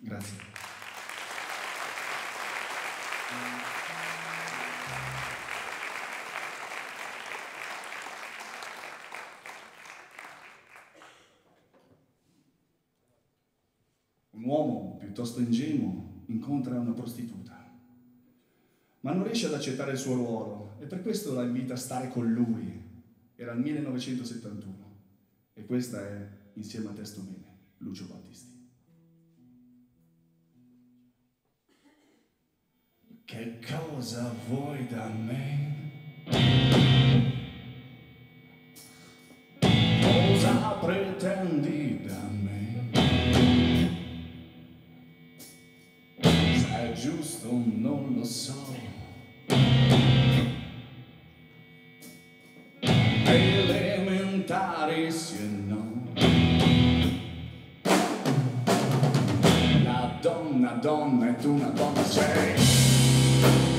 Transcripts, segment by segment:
Grazie. Un uomo piuttosto ingenuo incontra una prostituta, ma non riesce ad accettare il suo ruolo e per questo la invita a stare con lui. Era il 1971 e questa è Insieme a Testo Mene, Lucio Battisti. Che cosa vuoi da me? Cosa pretendi da me? Se è giusto non lo so. Elementari sì e no. La donna, donna e tu una donna sei. Came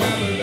never